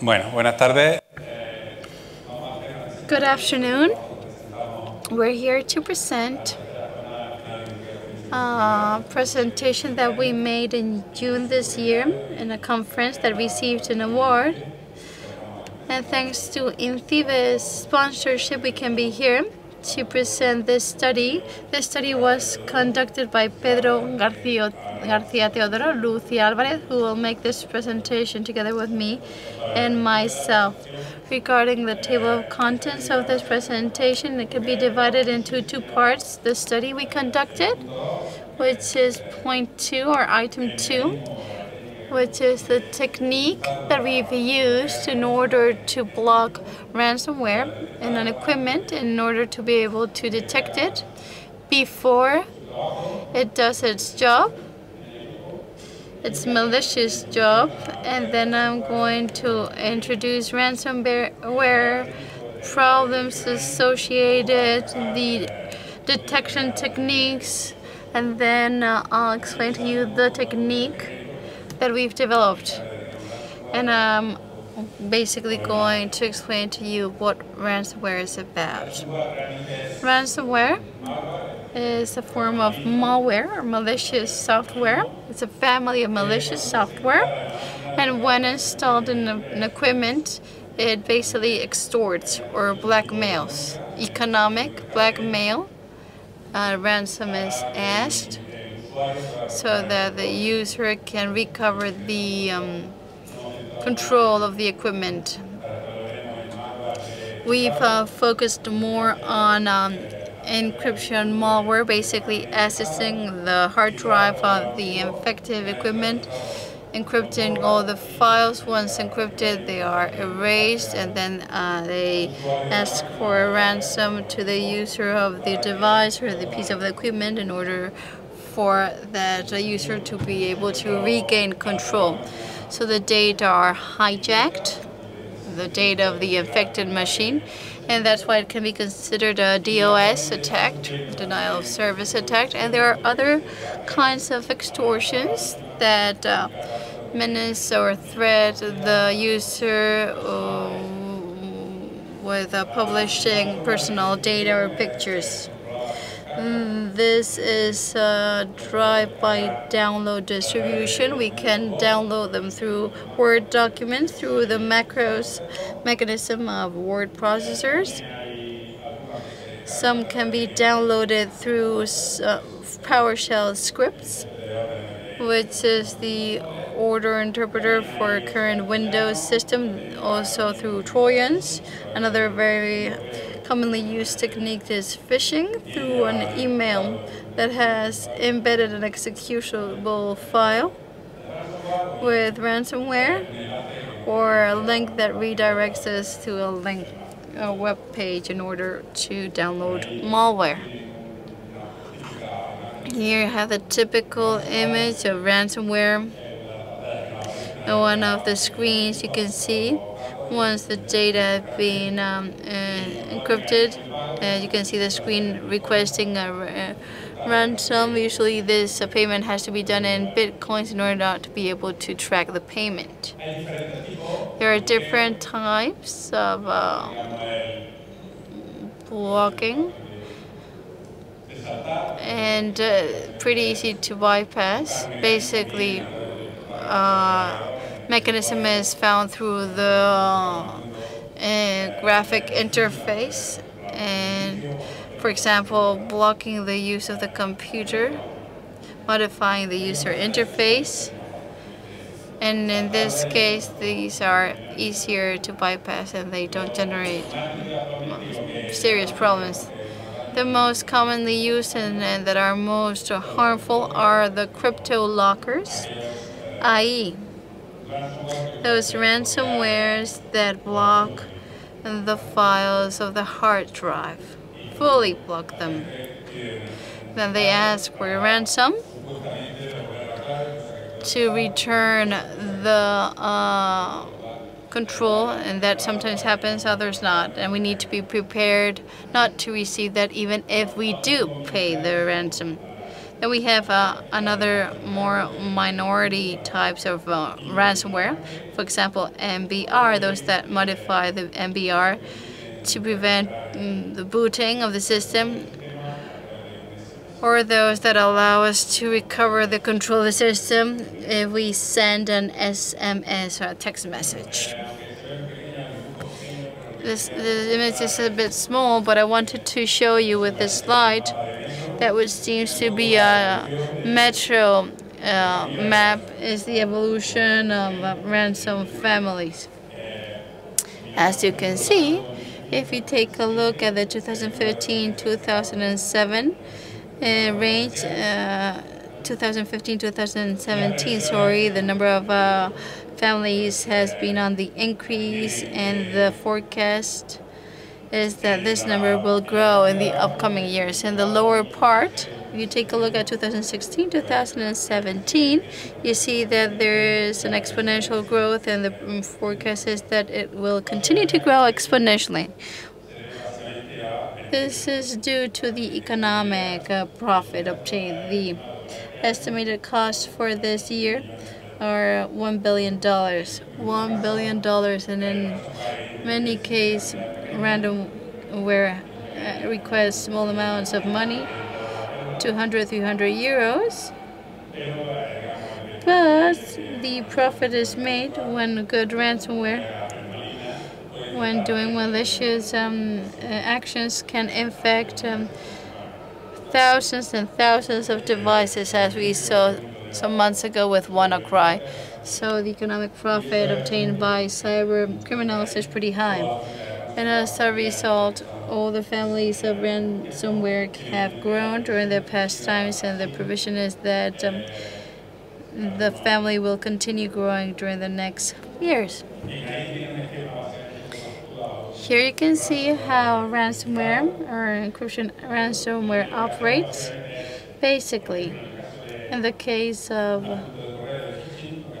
Bueno, buenas tardes. Good afternoon. We're here to present a presentation that we made in June this year in a conference that received an award. And thanks to INCIBE's sponsorship, we can be here to present this study. This study was conducted by Pedro Garcia, Garcia Teodoro, Lucia Alvarez, who will make this presentation together with me and myself. Regarding the table of contents of this presentation, it can be divided into two parts. The study we conducted, which is point two or item two, which is the technique that we've used in order to block ransomware in an equipment in order to be able to detect it before it does its job, its malicious job, and then I'm going to introduce ransomware problems associated, the detection techniques, and then uh, I'll explain to you the technique that we've developed. And I'm basically going to explain to you what ransomware is about. Ransomware is a form of malware or malicious software. It's a family of malicious software. And when installed in an equipment, it basically extorts or blackmails. Economic blackmail. Uh, ransom is asked so that the user can recover the um, control of the equipment. We've uh, focused more on um, encryption malware, basically accessing the hard drive of the infected equipment, encrypting all the files. Once encrypted, they are erased, and then uh, they ask for a ransom to the user of the device or the piece of the equipment in order for that user to be able to regain control. So the data are hijacked, the data of the infected machine, and that's why it can be considered a DOS attack, denial of service attack. And there are other kinds of extortions that uh, menace or threat the user uh, with uh, publishing personal data or pictures. Mm, this is a drive-by download distribution. We can download them through Word documents through the macros mechanism of word processors. Some can be downloaded through uh, PowerShell scripts, which is the order interpreter for current Windows system, also through Trojans. Another very commonly used technique is phishing through an email that has embedded an executable file with ransomware or a link that redirects us to a link a web page in order to download malware. Here you have the typical image of ransomware. On one of the screens you can see once the data have been um, uh, encrypted, uh, you can see the screen requesting a, a ransom. Usually this uh, payment has to be done in bitcoins in order not to be able to track the payment. There are different types of uh, blocking and uh, pretty easy to bypass. Basically, uh, mechanism is found through the graphic interface and for example blocking the use of the computer modifying the user interface and in this case these are easier to bypass and they don't generate serious problems. The most commonly used and, and that are most harmful are the crypto lockers i.e those ransomwares that block the files of the hard drive. Fully block them. Then they ask for a ransom to return the uh, control and that sometimes happens, others not. And we need to be prepared not to receive that even if we do pay the ransom. Then we have uh, another more minority types of uh, ransomware. For example, MBR, those that modify the MBR to prevent mm, the booting of the system or those that allow us to recover the control of the system if we send an SMS or a text message. This, the image is a bit small, but I wanted to show you with this slide that which seems to be a metro uh, map is the evolution of uh, ransom families. As you can see, if you take a look at the 2015-2007 uh, range, 2015-2017, uh, sorry, the number of uh, families has been on the increase and the forecast is that this number will grow in the upcoming years. In the lower part, if you take a look at 2016, 2017, you see that there is an exponential growth and the forecast is that it will continue to grow exponentially. This is due to the economic uh, profit obtained. The estimated cost for this year are $1 billion. $1 billion and in many cases ransomware uh, requests small amounts of money 200 300 euros but the profit is made when good ransomware when doing malicious um, uh, actions can infect um, thousands and thousands of devices as we saw some months ago with WannaCry. So the economic profit obtained by cyber criminals is pretty high. And as a result, all the families of ransomware have grown during the past times and the provision is that um, the family will continue growing during the next years. Here you can see how ransomware or encryption ransomware operates. Basically, in the case of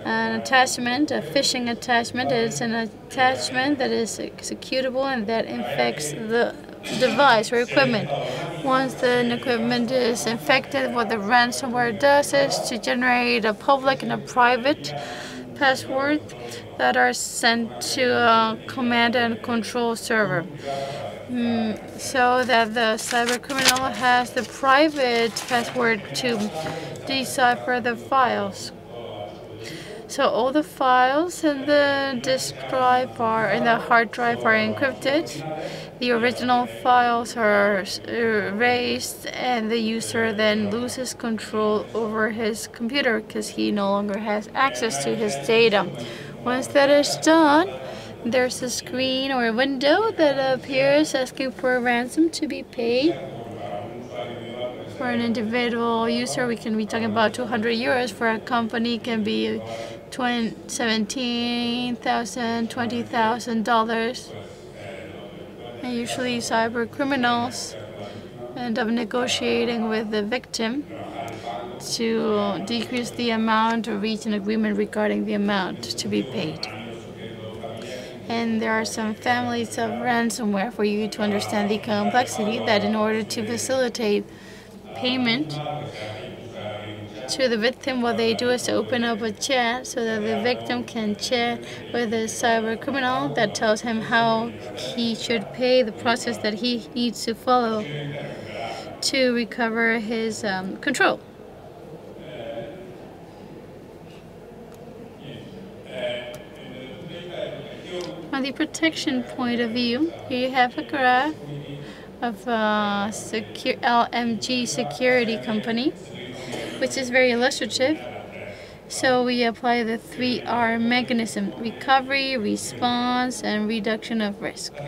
an attachment, a phishing attachment, it's an attachment that is executable and that infects the device or equipment. Once the equipment is infected, what the ransomware does is to generate a public and a private password that are sent to a command and control server. Mm, so that the cyber criminal has the private password to decipher the files. So all the files in the disk drive are in the hard drive are encrypted. The original files are erased and the user then loses control over his computer because he no longer has access to his data. Once that is done, there's a screen or a window that appears asking for a ransom to be paid. For an individual user, we can be talking about 200 euros. For a company, can be 17,000, 20,000 dollars. And usually, cyber criminals end up negotiating with the victim to decrease the amount or reach an agreement regarding the amount to be paid. And there are some families of ransomware for you to understand the complexity that in order to facilitate payment to the victim, what they do is open up a chat so that the victim can chat with the cyber criminal that tells him how he should pay the process that he needs to follow to recover his um, control. From the protection point of view, here you have a graph of uh, secure LMG Security Company, which is very illustrative. So we apply the 3R mechanism, recovery, response, and reduction of risk. 3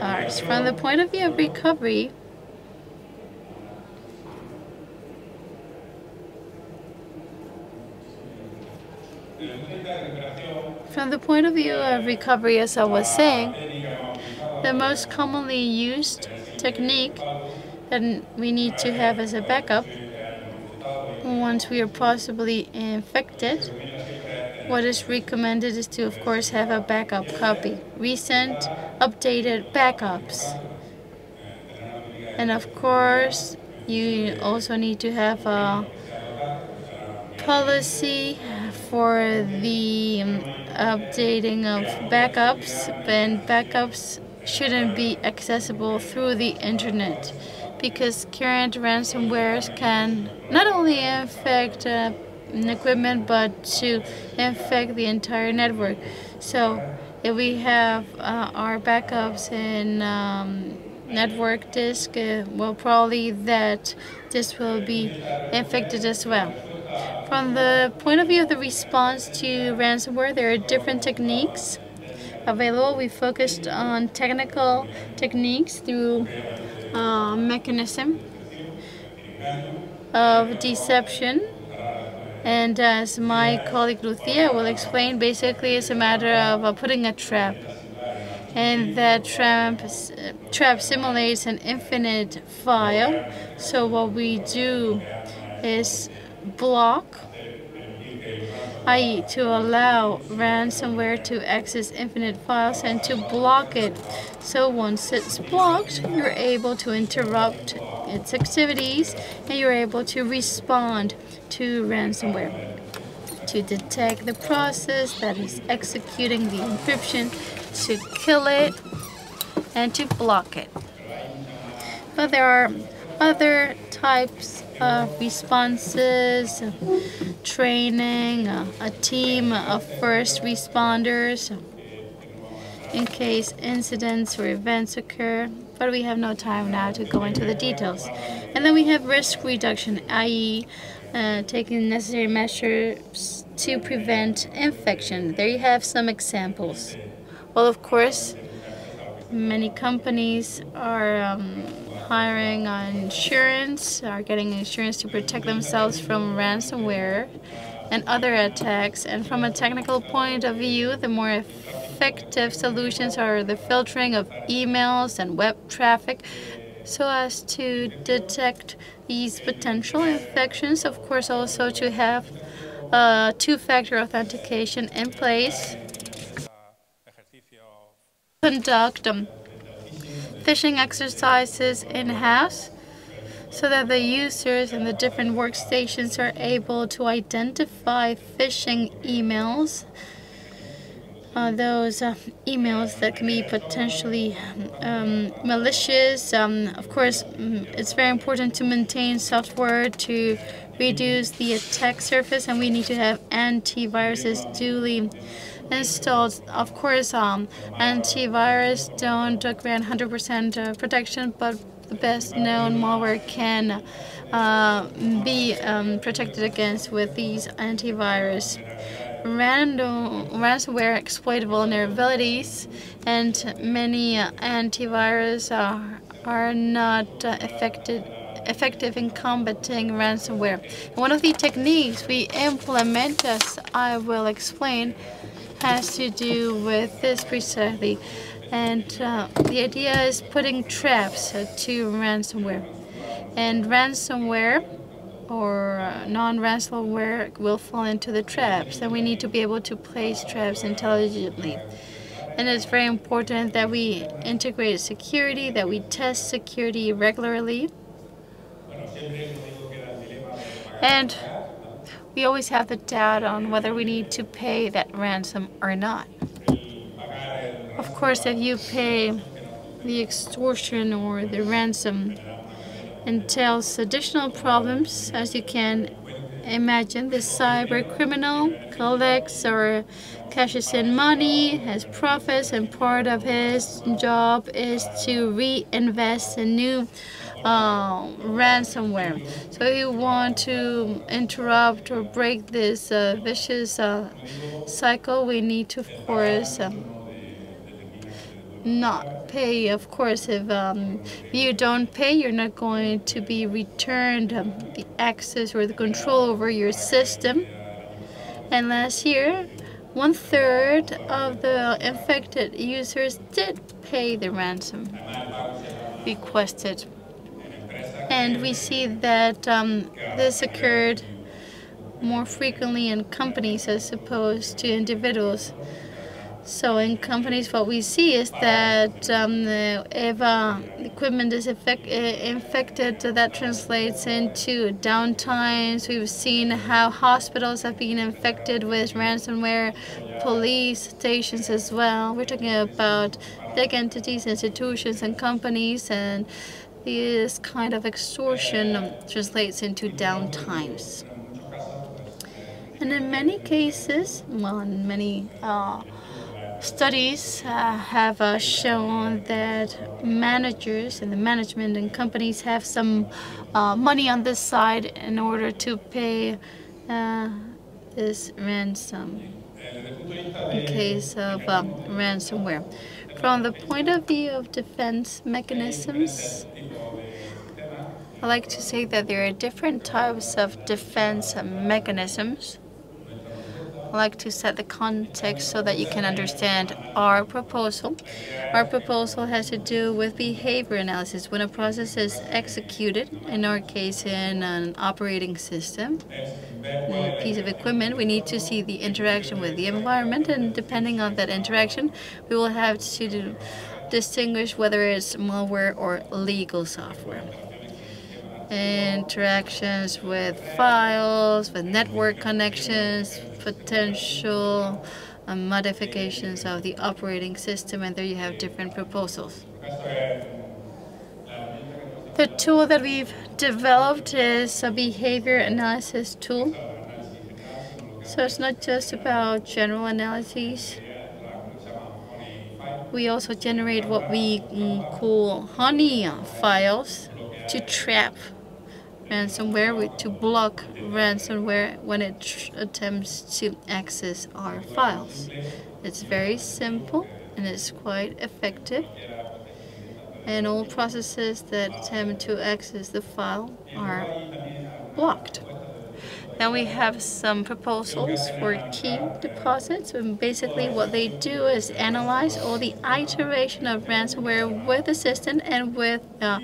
R's. From the point of view of recovery, From the point of view of recovery, as I was saying, the most commonly used technique that we need to have as a backup once we are possibly infected, what is recommended is to, of course, have a backup copy. Recent, updated backups. And of course, you also need to have a policy for the um, updating of backups, and backups shouldn't be accessible through the internet because current ransomwares can not only infect uh, equipment but to infect the entire network. So if we have uh, our backups in um, network disk, uh, well, probably that disk will be infected as well. From the point of view of the response to ransomware, there are different techniques available. We focused on technical techniques through uh, mechanism of deception. And as my colleague Lucia will explain, basically it's a matter of uh, putting a trap. And that trap, trap simulates an infinite file. So what we do is block i.e. to allow ransomware to access infinite files and to block it. So once it's blocked, you're able to interrupt its activities and you're able to respond to ransomware to detect the process that is executing the encryption, to kill it, and to block it. But there are other types of responses, training, a team of first responders in case incidents or events occur, but we have no time now to go into the details. And then we have risk reduction, i.e. Uh, taking necessary measures to prevent infection. There you have some examples. Well, of course, many companies are um, hiring on insurance, are getting insurance to protect themselves from ransomware and other attacks. And from a technical point of view, the more effective solutions are the filtering of emails and web traffic so as to detect these potential infections. Of course, also to have uh, two-factor authentication in place. Conduct um, phishing exercises in-house so that the users and the different workstations are able to identify phishing emails uh, those uh, emails that can be potentially um, malicious. Um, of course, mm, it's very important to maintain software to reduce the attack surface, and we need to have antiviruses duly installed. Of course, um, antivirus don't grant 100% uh, protection, but the best known malware can uh, be um, protected against with these antivirus. Random ransomware exploit vulnerabilities, and many uh, antivirus are, are not uh, affected effective in combating ransomware. One of the techniques we implement, as I will explain, has to do with this precisely. And uh, the idea is putting traps to ransomware. And ransomware or uh, non-ransomware will fall into the traps. And we need to be able to place traps intelligently. And it's very important that we integrate security, that we test security regularly. And we always have the doubt on whether we need to pay that ransom or not. Of course, if you pay the extortion or the ransom entails additional problems, as you can imagine. The cyber criminal collects or cashes in money, has profits, and part of his job is to reinvest in new uh, ransomware. So you want to interrupt or break this uh, vicious uh, cycle, we need to, of course, um, not pay. Of course, if um, you don't pay, you're not going to be returned um, the access or the control over your system. And last year, one third of the infected users did pay the ransom requested and we see that um, this occurred more frequently in companies as opposed to individuals. So in companies, what we see is that um, if uh, equipment is effect, infected, that translates into downtimes. We've seen how hospitals have been infected with ransomware, police stations as well. We're talking about big entities, institutions, and companies, and this kind of extortion translates into downtimes. And in many cases, well, in many uh, Studies uh, have uh, shown that managers and the management and companies have some uh, money on this side in order to pay uh, this ransom in case of um, ransomware. From the point of view of defense mechanisms, I like to say that there are different types of defense mechanisms like to set the context so that you can understand our proposal. Our proposal has to do with behavior analysis. When a process is executed, in our case in an operating system, a piece of equipment, we need to see the interaction with the environment and depending on that interaction, we will have to do, distinguish whether it's malware or legal software interactions with files, with network connections, potential um, modifications of the operating system, and there you have different proposals. The tool that we've developed is a behavior analysis tool. So it's not just about general analyses. We also generate what we call honey files to trap ransomware to block ransomware when it attempts to access our files. It's very simple and it's quite effective. And all processes that attempt to access the file are blocked. Then we have some proposals for key deposits. And basically what they do is analyze all the iteration of ransomware with the system and with uh,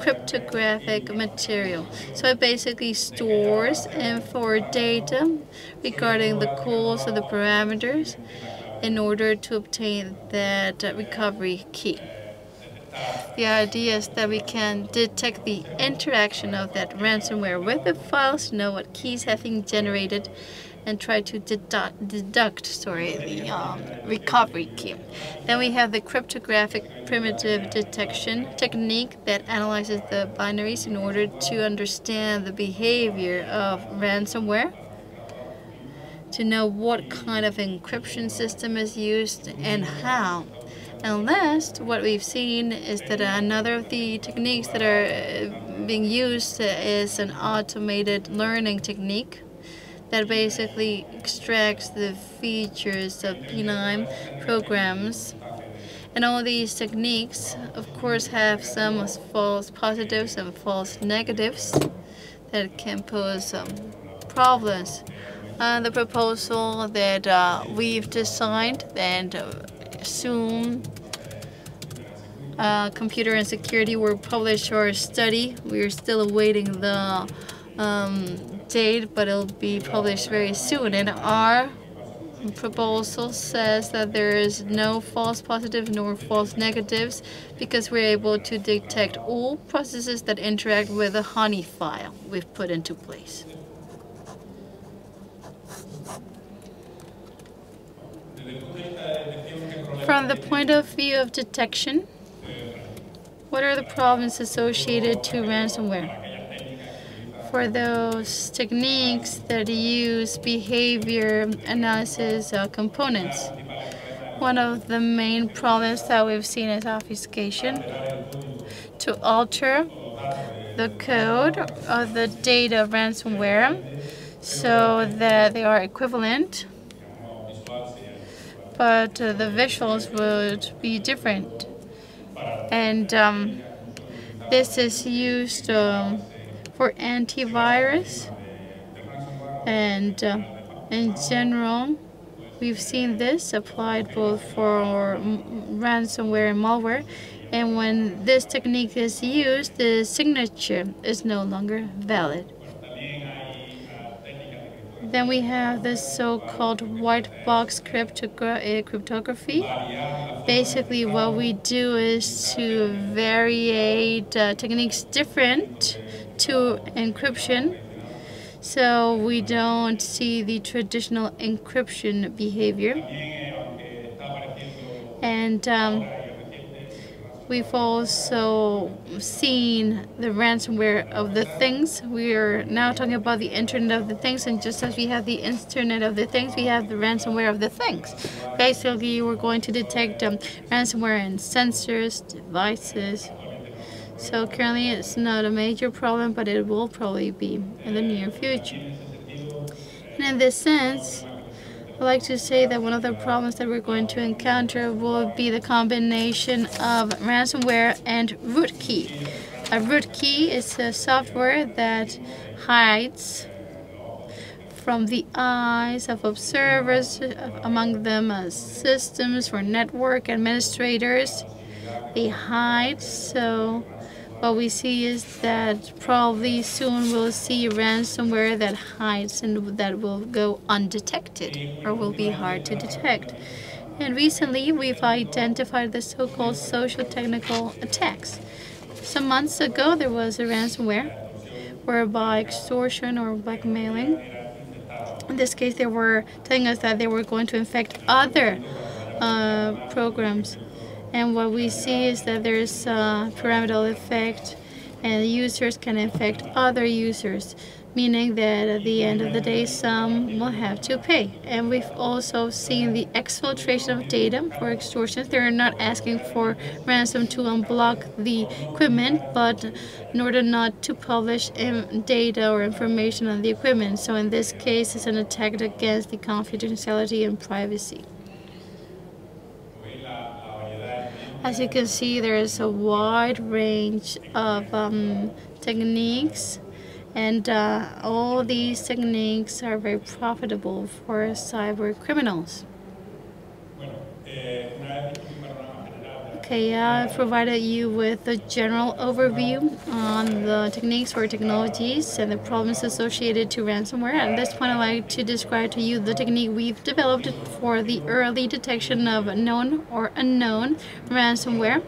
cryptographic material. So it basically stores info or data regarding the calls and the parameters in order to obtain that recovery key. The idea is that we can detect the interaction of that ransomware with the files, know what keys have been generated, and try to deduct, deduct sorry, the um, recovery key. Then we have the cryptographic primitive detection technique that analyzes the binaries in order to understand the behavior of ransomware to know what kind of encryption system is used and how. And last, what we've seen is that another of the techniques that are uh, being used is an automated learning technique that basically extracts the features of benign programs. And all these techniques, of course, have some false positives and false negatives that can pose some problems. Uh, the proposal that uh, we've designed and uh, soon uh, computer and security will publish our study. We're still awaiting the um, date, but it'll be published very soon. And our proposal says that there is no false positives nor false negatives because we're able to detect all processes that interact with the honey file we've put into place. From the point of view of detection, what are the problems associated to ransomware? For those techniques that use behavior analysis uh, components, one of the main problems that we've seen is obfuscation to alter the code of the data ransomware so that they are equivalent but uh, the visuals would be different. And um, this is used um, for antivirus and uh, in general we've seen this applied both for ransomware and malware and when this technique is used the signature is no longer valid. Then we have the so-called white box uh, cryptography. Basically, what we do is to variate uh, techniques different to encryption so we don't see the traditional encryption behavior. And um, we've also seen the ransomware of the things. We are now talking about the Internet of the Things, and just as we have the Internet of the Things, we have the ransomware of the things. Basically, we're going to detect um, ransomware in sensors, devices, so currently it's not a major problem, but it will probably be in the near future. And in this sense, I'd like to say that one of the problems that we're going to encounter will be the combination of ransomware and rootkit. A rootkit is a software that hides from the eyes of observers, among them uh, systems for network administrators. They hide so what we see is that probably soon we'll see ransomware that hides and that will go undetected or will be hard to detect. And recently we've identified the so-called social technical attacks. Some months ago there was a ransomware whereby extortion or blackmailing in this case they were telling us that they were going to infect other uh, programs and what we see is that there's a pyramidal effect and users can infect other users, meaning that at the end of the day, some will have to pay. And we've also seen the exfiltration of data for extortions. They're not asking for ransom to unblock the equipment, but in order not to publish data or information on the equipment. So in this case, it's an attack against the confidentiality and privacy. As you can see, there is a wide range of um, techniques and uh, all these techniques are very profitable for cyber criminals. Okay, I've provided you with a general overview on the techniques or technologies and the problems associated to ransomware. At this point, I'd like to describe to you the technique we've developed for the early detection of known or unknown ransomware.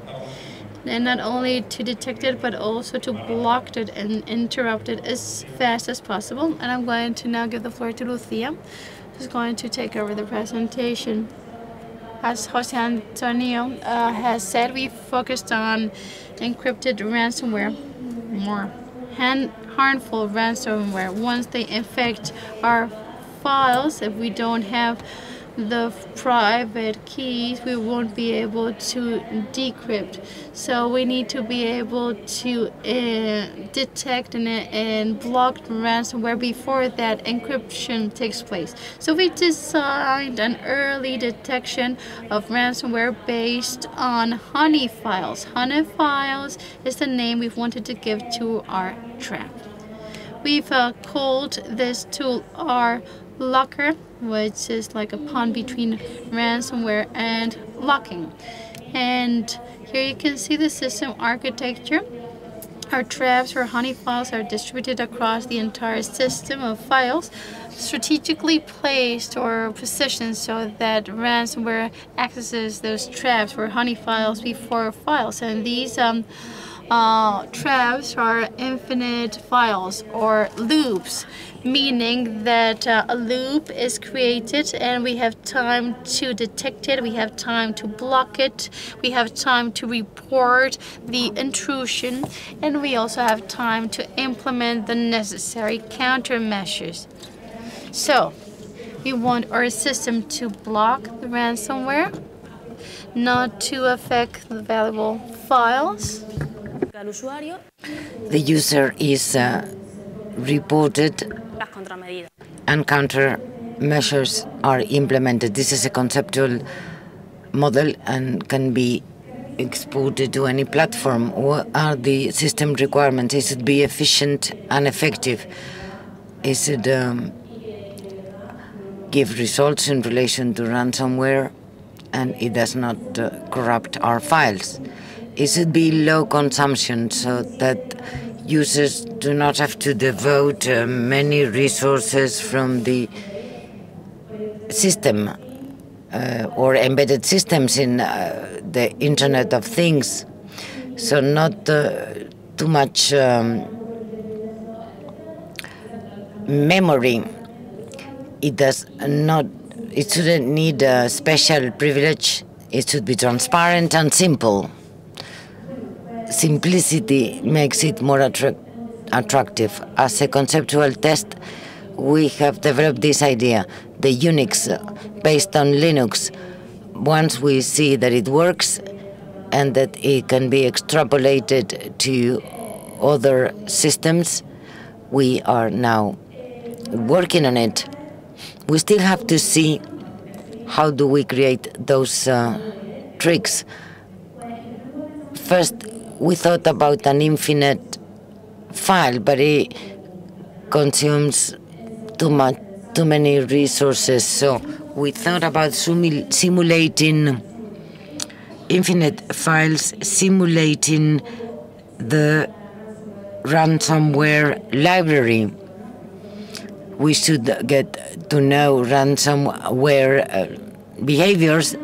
And not only to detect it, but also to block it and interrupt it as fast as possible. And I'm going to now give the floor to Lucia, who's going to take over the presentation. As Jose Antonio uh, has said, we focused on encrypted ransomware, more harmful ransomware. Once they infect our files, if we don't have the private keys, we won't be able to decrypt. So we need to be able to uh, detect and, and block ransomware before that encryption takes place. So we designed an early detection of ransomware based on honey files. Honey files is the name we've wanted to give to our trap. We've uh, called this tool our locker, which is like a pond between ransomware and locking. And here you can see the system architecture. Our traps or honey files are distributed across the entire system of files, strategically placed or positioned so that ransomware accesses those traps or honey files before files. And these um, uh, traps are infinite files or loops meaning that uh, a loop is created and we have time to detect it, we have time to block it, we have time to report the intrusion, and we also have time to implement the necessary countermeasures. So, we want our system to block the ransomware, not to affect the valuable files. The user is uh, reported and countermeasures are implemented. This is a conceptual model and can be exported to any platform. What are the system requirements? Is it be efficient and effective? Is it um, give results in relation to ransomware and it does not uh, corrupt our files? Is it be low consumption so that users do not have to devote uh, many resources from the system uh, or embedded systems in uh, the Internet of Things. So not uh, too much um, memory. It does not, it shouldn't need a special privilege. It should be transparent and simple simplicity makes it more attra attractive. As a conceptual test, we have developed this idea, the Unix based on Linux. Once we see that it works and that it can be extrapolated to other systems, we are now working on it. We still have to see how do we create those uh, tricks. First, we thought about an infinite file, but it consumes too much, too many resources. So we thought about simulating infinite files, simulating the ransomware library. We should get to know ransomware uh, behaviors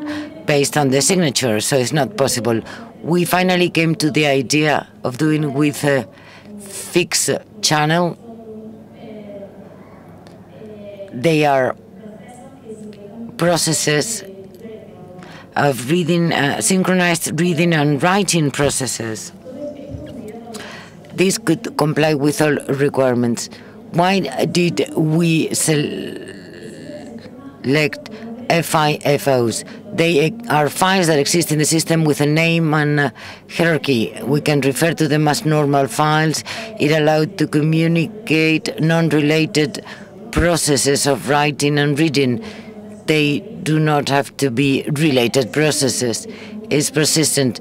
based on the signature, so it's not possible we finally came to the idea of doing with a fixed channel. They are processes of reading, uh, synchronized reading and writing processes. This could comply with all requirements. Why did we select FIFOs? They are files that exist in the system with a name and hierarchy. We can refer to them as normal files. It allowed to communicate non-related processes of writing and reading. They do not have to be related processes. It's persistent.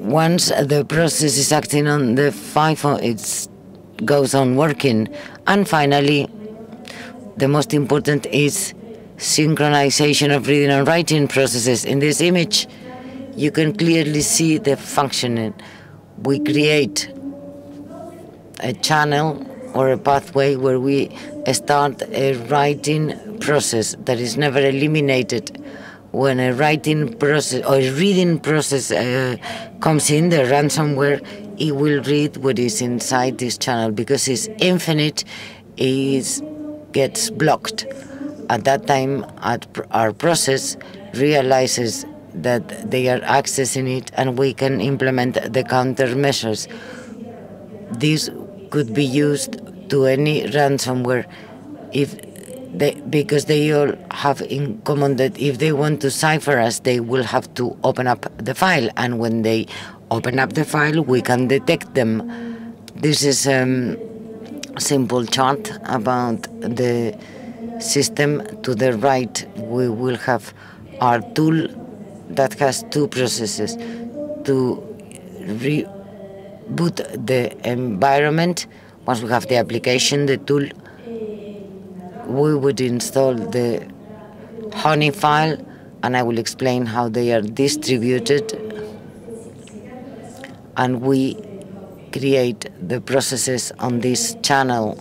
Once the process is acting on the FIFO, it goes on working. And finally, the most important is synchronization of reading and writing processes. In this image, you can clearly see the functioning. We create a channel or a pathway where we start a writing process that is never eliminated. When a writing process or a reading process uh, comes in, the ransomware, it will read what is inside this channel because it's infinite, it gets blocked at that time, our process realizes that they are accessing it and we can implement the countermeasures. This could be used to any ransomware if they, because they all have in common that if they want to cipher us, they will have to open up the file. And when they open up the file, we can detect them. This is a um, simple chart about the system to the right, we will have our tool that has two processes to reboot the environment. Once we have the application, the tool, we would install the honey file, and I will explain how they are distributed. And we create the processes on this channel,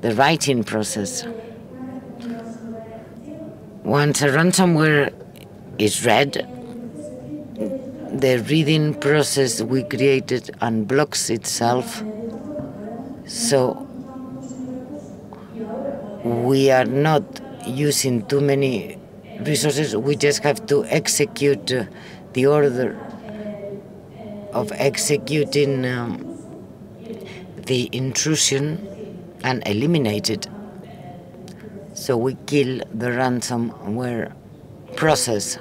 the writing process. Once a ransomware is read, the reading process we created unblocks itself. So we are not using too many resources. We just have to execute uh, the order of executing um, the intrusion and eliminate it. So we kill the ransomware process.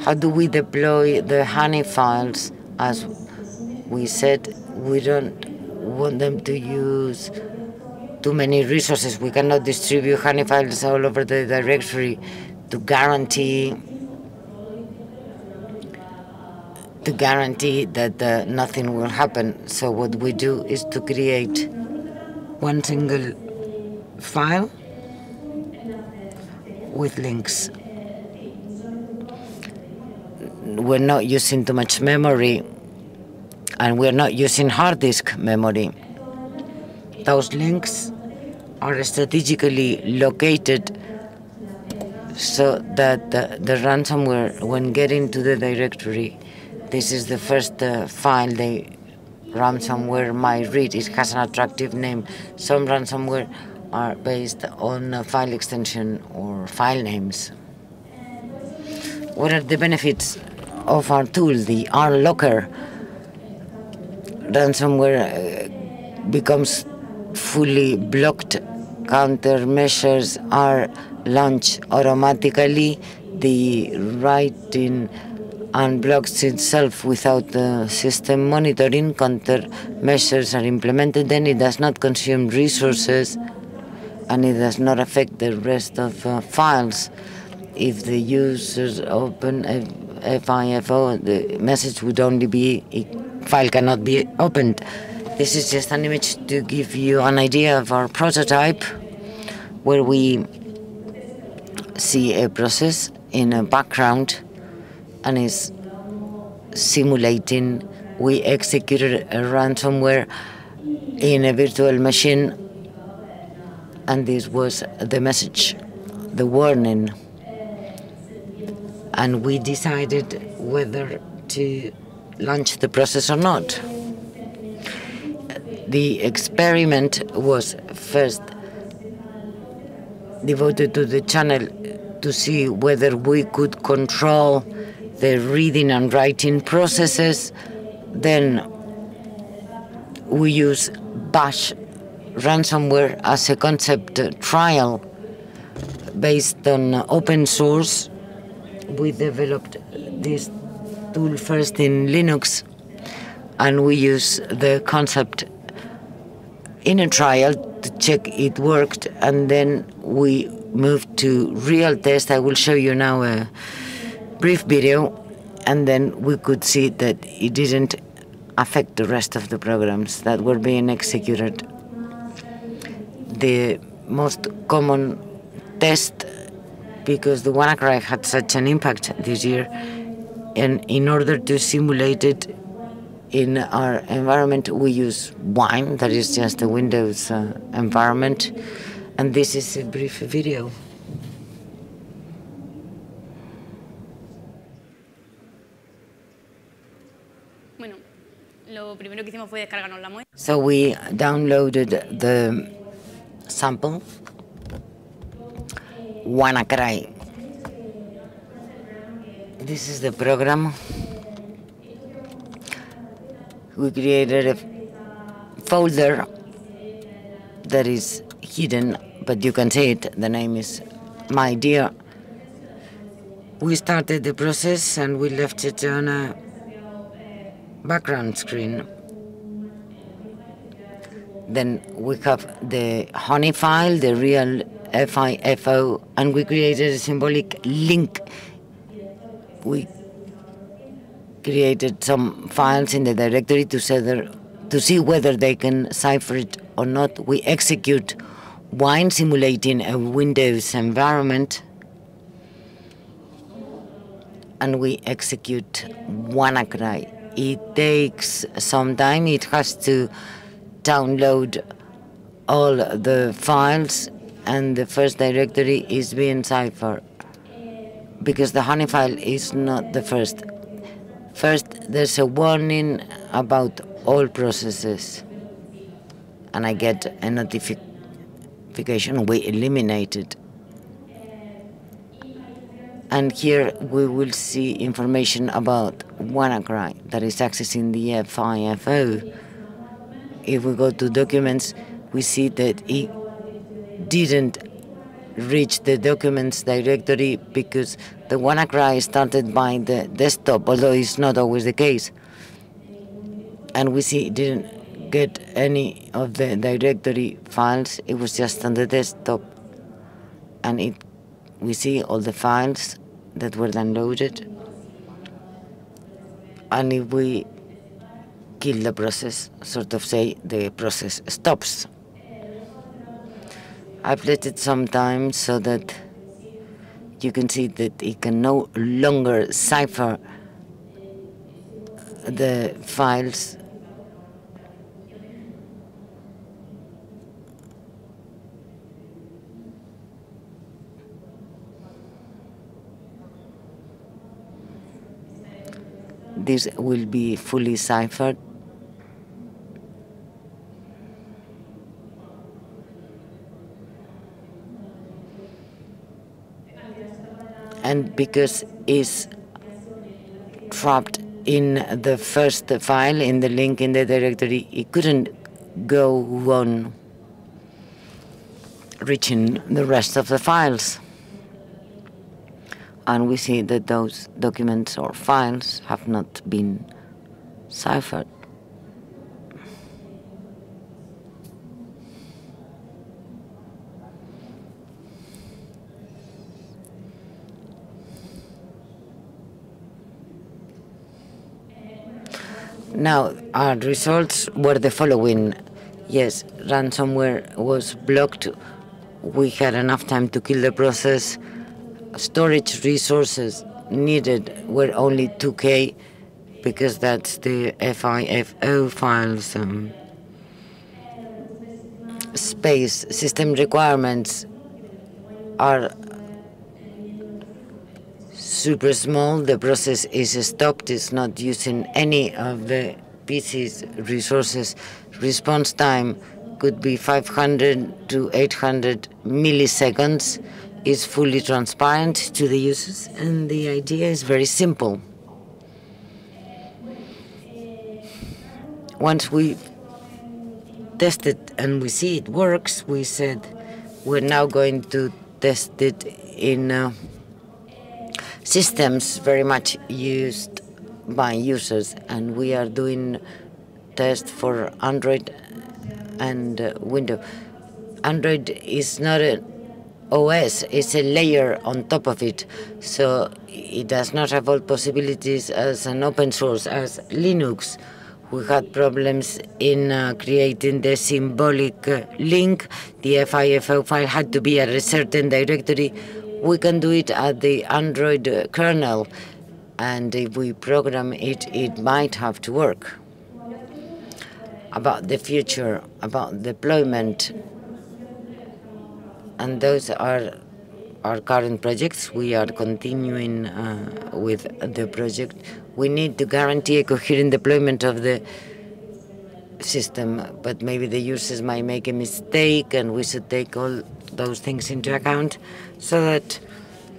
How do we deploy the honey files? As we said, we don't want them to use too many resources. We cannot distribute honey files all over the directory to guarantee to guarantee that uh, nothing will happen. So what we do is to create one single file with links. We're not using too much memory. and we're not using hard disk memory. Those links are strategically located so that the, the ransomware, when getting to the directory, this is the first uh, file they ransomware might read. It has an attractive name. Some ransomware are based on file extension or file names. What are the benefits of our tool, the R-Locker? Ransomware uh, becomes fully blocked. Countermeasures are launched automatically. The writing unblocks itself without the system monitoring. Countermeasures are implemented, then it does not consume resources and it does not affect the rest of uh, files. If the users open a FIFO, the message would only be, file cannot be opened. This is just an image to give you an idea of our prototype, where we see a process in a background and is simulating. We executed a ransomware in a virtual machine, and this was the message, the warning. And we decided whether to launch the process or not. The experiment was first devoted to the channel to see whether we could control the reading and writing processes. Then we use Bash ransomware as a concept trial based on open source. We developed this tool first in Linux, and we use the concept in a trial to check it worked, and then we moved to real test. I will show you now a brief video, and then we could see that it didn't affect the rest of the programs that were being executed. The most common test, because the WannaCry had such an impact this year, and in order to simulate it in our environment, we use Wine, that is just the Windows uh, environment, and this is a brief video. So we downloaded the sample WannaCry. This is the program. We created a folder that is hidden, but you can see it. The name is My Dear. We started the process and we left it on a background screen. Then we have the honey file, the real FIFO, and we created a symbolic link. We created some files in the directory to, to see whether they can cipher it or not. We execute wine simulating a Windows environment and we execute WannaCry it takes some time. It has to download all the files, and the first directory is being ciphered because the honey file is not the first. First, there's a warning about all processes, and I get a notification we eliminated and here we will see information about WannaCry that is accessing the FIFO. If we go to documents, we see that it didn't reach the documents directory because the WannaCry started by the desktop, although it's not always the case. And we see it didn't get any of the directory files, it was just on the desktop. And it we see all the files that were downloaded. And if we kill the process, sort of say the process stops. I've let it some time so that you can see that it can no longer cipher the files this will be fully ciphered And because it's trapped in the first file, in the link in the directory, it couldn't go on reaching the rest of the files. And we see that those documents or files have not been ciphered. Now, our results were the following. Yes, ransomware was blocked we had enough time to kill the process. Storage resources needed were only 2K because that's the FIFO files. Um, space system requirements are super small. The process is stopped. It's not using any of the PC's resources. Response time could be 500 to 800 milliseconds is fully transparent to the users and the idea is very simple. Once we test it and we see it works, we said we're now going to test it in uh, systems very much used by users and we are doing tests for Android and uh, Windows. Android is not an OS, it's a layer on top of it. So it does not have all possibilities as an open source, as Linux. We had problems in uh, creating the symbolic uh, link. The FIFO file had to be at a certain directory. We can do it at the Android uh, kernel, and if we program it, it might have to work about the future, about deployment. And those are our current projects. We are continuing uh, with the project. We need to guarantee a coherent deployment of the system, but maybe the users might make a mistake, and we should take all those things into account so that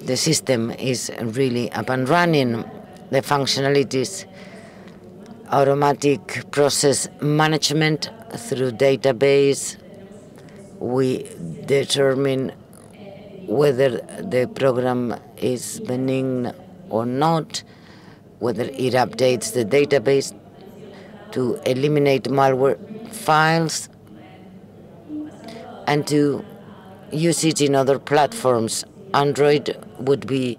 the system is really up and running. The functionalities automatic process management through database. We determine whether the program is benign or not, whether it updates the database to eliminate malware files and to use it in other platforms. Android would be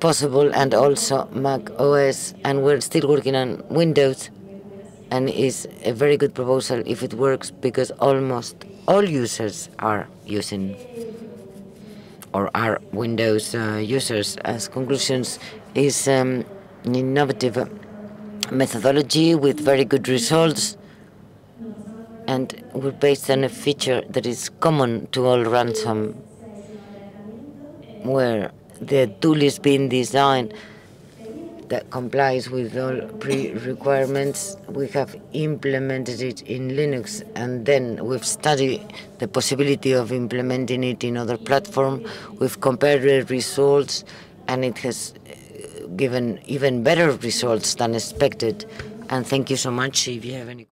possible and also Mac OS and we're still working on Windows and is a very good proposal if it works because almost all users are using or are Windows uh, users as conclusions is um, an innovative methodology with very good results and we're based on a feature that is common to all ransom where the tool is being designed that complies with all pre-requirements. We have implemented it in Linux, and then we've studied the possibility of implementing it in other platforms. We've compared the results, and it has uh, given even better results than expected. And thank you so much. If you have any